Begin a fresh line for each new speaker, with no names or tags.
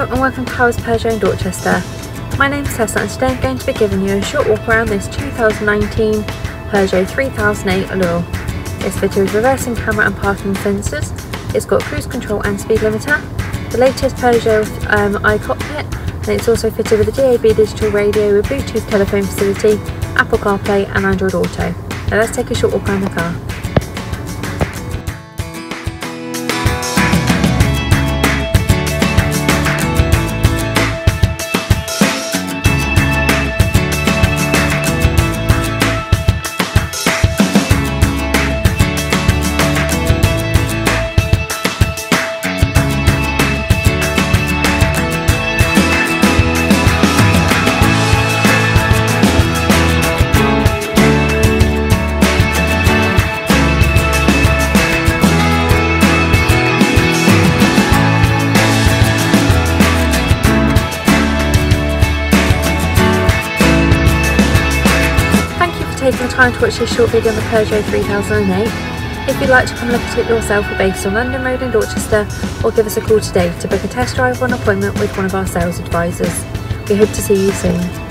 Hello and welcome to Howards Peugeot in Dorchester. My name is Tessa and today I'm going to be giving you a short walk around this 2019 Peugeot 3008 Allure. It's fitted with reversing camera and parking sensors, it's got cruise control and speed limiter, the latest Peugeot um, iCockpit and it's also fitted with a DAB digital radio with Bluetooth telephone facility, Apple CarPlay and Android Auto. Now let's take a short walk around the car. Taking time to watch this short video on the Peugeot 3008. If you'd like to come and look at it yourself, we're based on London Road in Dorchester, or give us a call today to book a test drive or an appointment with one of our sales advisors. We hope to see you soon.